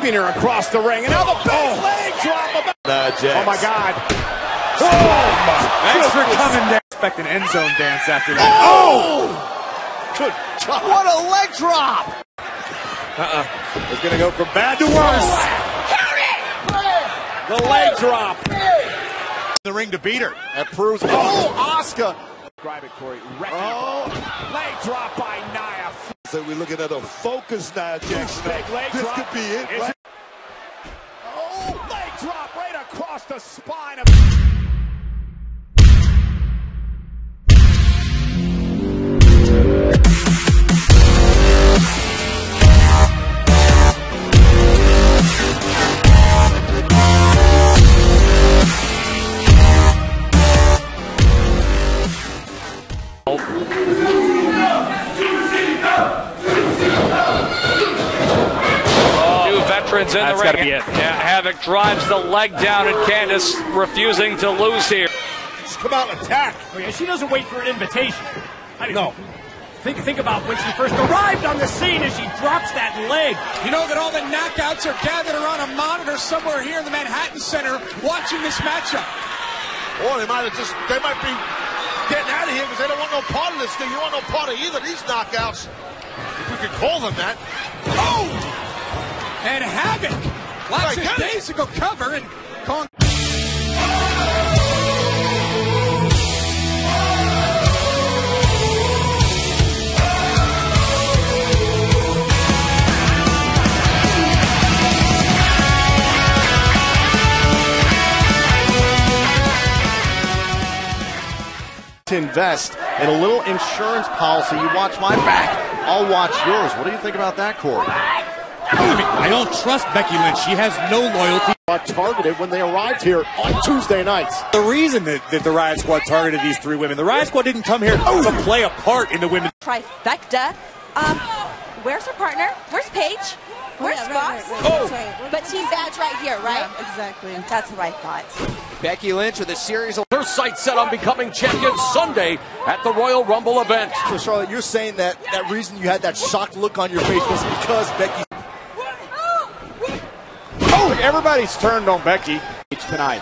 driving her across the ring. And now the big oh. leg drop. Jax. Oh my God. Oh, Thanks for coming down. Expect an end zone dance after that. Oh! oh! Good job. What a leg drop! Uh-uh. It's going to go from bad to worse. The leg drop. The ring to beat her. That proves. Oh, Oscar. Describe it, Corey. Oh. Leg drop by Nia. So we're looking at a focus now, Jackson. Big leg this drop. could be it. Right? Oh, leg drop right across the spine of. Veterans in That's the gotta ring. be it. Yeah, Havok drives the leg down, and Candice refusing to lose here. Just come out and attack. Oh, yeah, she doesn't wait for an invitation. I mean, no. Think, think about when she first arrived on the scene as she drops that leg. You know that all the knockouts are gathered around a monitor somewhere here in the Manhattan Center watching this matchup. Or they might have just, they might be getting out of here because they don't want no part of this thing. You want no part of either of these knockouts. If we could call them that. Oh! And Havok, lots of get it. days ago, cover and calling. to invest in a little insurance policy. You watch my back, I'll watch yours. What do you think about that, Corey? I mean, I don't trust Becky Lynch. She has no loyalty. Targeted when they arrived here on Tuesday nights. The reason that, that the Riot Squad targeted these three women, the Riot Squad didn't come here to play a part in the women's. trifecta. Um, where's her partner? Where's Paige? Where's yeah, Fox? right, right, oh, that's right. but team badge right here, right? Yeah, exactly. That's what I thought. Becky Lynch with a series of her sights set on becoming champion Sunday at the Royal Rumble event. So, Charlotte, you're saying that that reason you had that shocked look on your face was because Becky. Everybody's turned on Becky tonight.